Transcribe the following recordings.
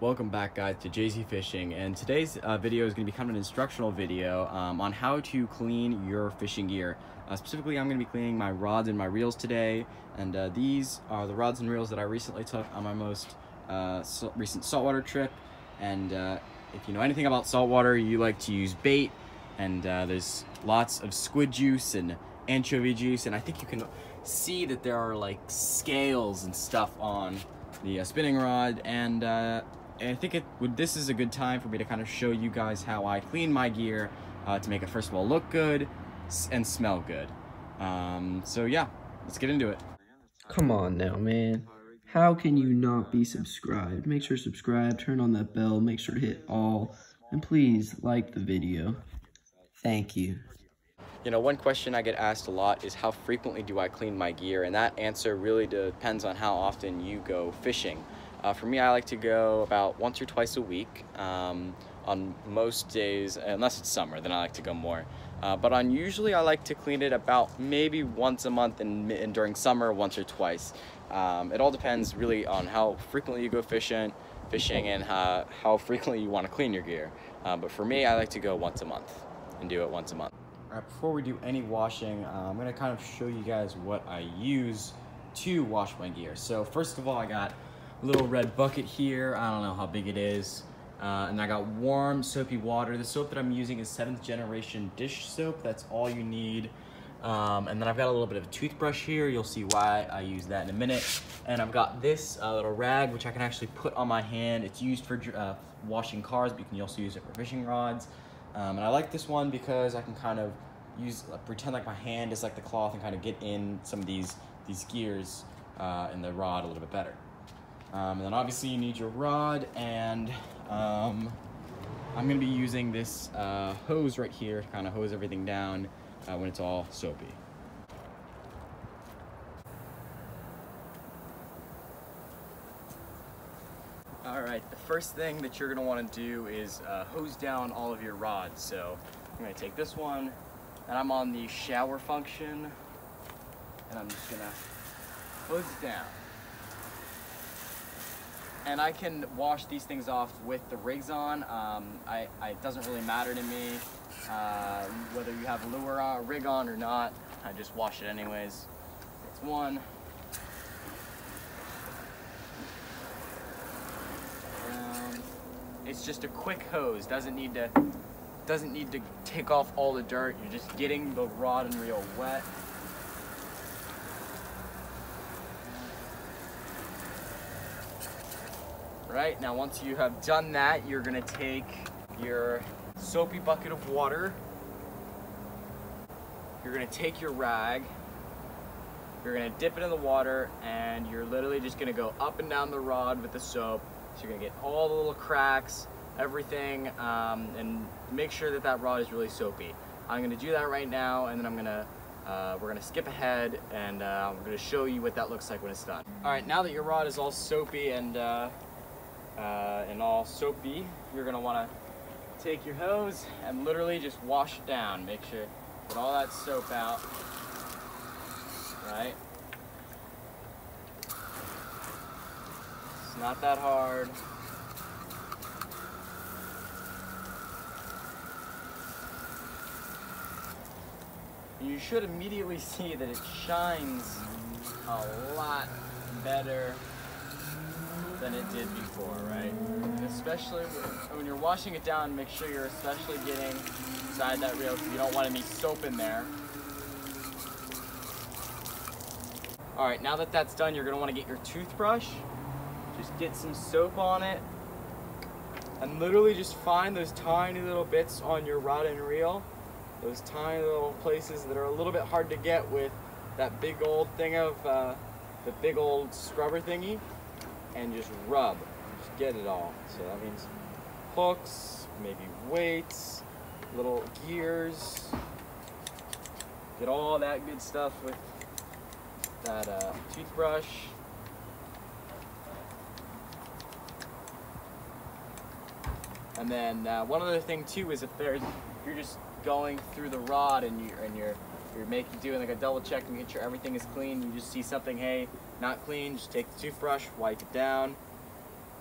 Welcome back guys to JZ Fishing and today's uh, video is going to be kind of an instructional video um, on how to clean your fishing gear. Uh, specifically I'm going to be cleaning my rods and my reels today and uh, these are the rods and reels that I recently took on my most uh, so recent saltwater trip and uh, if you know anything about saltwater you like to use bait and uh, there's lots of squid juice and anchovy juice and I think you can see that there are like scales and stuff on the spinning rod and and I think it would. This is a good time for me to kind of show you guys how I clean my gear uh, to make it first of all look good and smell good. Um, so yeah, let's get into it. Come on now, man. How can you not be subscribed? Make sure to subscribe, turn on that bell, make sure to hit all, and please like the video. Thank you. You know, one question I get asked a lot is how frequently do I clean my gear? And that answer really depends on how often you go fishing. Uh, for me, I like to go about once or twice a week. Um, on most days, unless it's summer, then I like to go more. Uh, but on usually, I like to clean it about maybe once a month, and, and during summer, once or twice. Um, it all depends really on how frequently you go fishing, fishing, and how, how frequently you want to clean your gear. Uh, but for me, I like to go once a month and do it once a month. All right, before we do any washing, uh, I'm gonna kind of show you guys what I use to wash my gear. So first of all, I got little red bucket here. I don't know how big it is. Uh, and I got warm soapy water. The soap that I'm using is seventh generation dish soap. That's all you need. Um, and then I've got a little bit of a toothbrush here. You'll see why I use that in a minute. And I've got this uh, little rag, which I can actually put on my hand. It's used for uh, washing cars, but you can also use it for fishing rods. Um, and I like this one because I can kind of use, pretend like my hand is like the cloth and kind of get in some of these, these gears uh, in the rod a little bit better. Um, and then obviously you need your rod and um, I'm gonna be using this uh, hose right here to kind of hose everything down uh, when it's all soapy. All right, the first thing that you're gonna wanna do is uh, hose down all of your rods. So I'm gonna take this one and I'm on the shower function and I'm just gonna hose it down and I can wash these things off with the rigs on. Um, I, I, it doesn't really matter to me uh, whether you have a lure on, rig on or not. I just wash it anyways. It's one. Um, it's just a quick hose. Doesn't need to doesn't need to take off all the dirt. You're just getting the rod and reel wet. Right? Now once you have done that, you're gonna take your soapy bucket of water, you're gonna take your rag, you're gonna dip it in the water, and you're literally just gonna go up and down the rod with the soap. So you're gonna get all the little cracks, everything, um, and make sure that that rod is really soapy. I'm gonna do that right now, and then I'm gonna uh, we're gonna skip ahead and uh, I'm gonna show you what that looks like when it's done. All right, now that your rod is all soapy and uh, uh, and all soapy, you're gonna wanna take your hose and literally just wash it down. Make sure get all that soap out, right? It's not that hard. You should immediately see that it shines a lot better than it did before, right? especially when you're washing it down, make sure you're especially getting inside that reel because you don't want any soap in there. All right, now that that's done, you're gonna wanna get your toothbrush, just get some soap on it, and literally just find those tiny little bits on your rod and reel, those tiny little places that are a little bit hard to get with that big old thing of, uh, the big old scrubber thingy and just rub. Just get it all. So that means hooks, maybe weights, little gears. Get all that good stuff with that uh, toothbrush. And then uh, one other thing too is if there's, you're just going through the rod and you're, and you're you're making doing like a double check and make sure everything is clean. You just see something, hey, not clean, just take the toothbrush, wipe it down.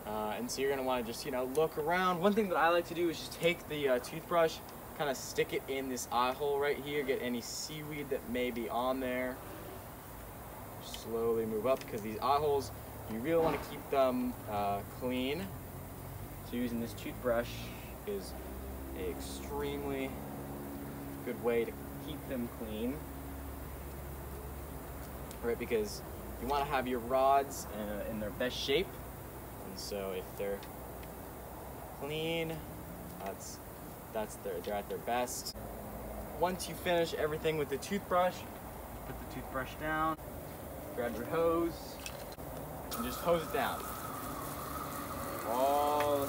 Uh, and so you're gonna wanna just, you know, look around. One thing that I like to do is just take the uh, toothbrush, kind of stick it in this eye hole right here, get any seaweed that may be on there. Slowly move up because these eye holes, you really wanna keep them uh, clean. So using this toothbrush is extremely good way to keep them clean. Right, because you want to have your rods in, in their best shape, and so if they're clean, that's that's their they're at their best. Once you finish everything with the toothbrush, put the toothbrush down, grab your hose, and just hose it down. All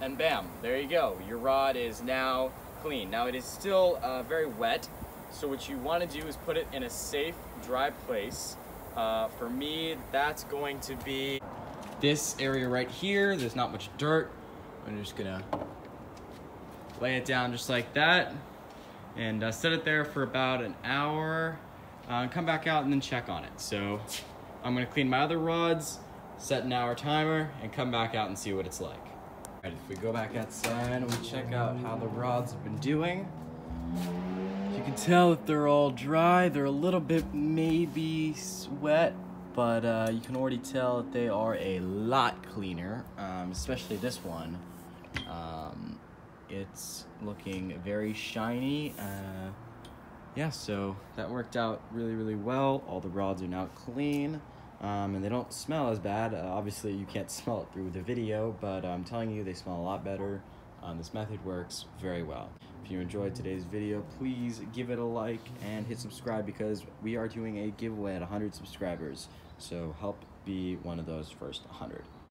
and bam, there you go. Your rod is now clean. Now it is still uh, very wet, so what you want to do is put it in a safe, dry place. Uh, for me, that's going to be this area right here. There's not much dirt. I'm just gonna lay it down just like that and uh, set it there for about an hour. Uh, come back out and then check on it. So I'm gonna clean my other rods, set an hour timer, and come back out and see what it's like. Right, if we go back outside and we check out how the rods have been doing, you can tell that they're all dry. They're a little bit maybe wet, but uh, you can already tell that they are a lot cleaner, um, especially this one. Um, it's looking very shiny. Uh, yeah, so that worked out really, really well. All the rods are now clean um, and they don't smell as bad. Uh, obviously, you can't smell it through the video, but I'm telling you, they smell a lot better. Um, this method works very well. If you enjoyed today's video, please give it a like and hit subscribe because we are doing a giveaway at 100 subscribers. So help be one of those first 100.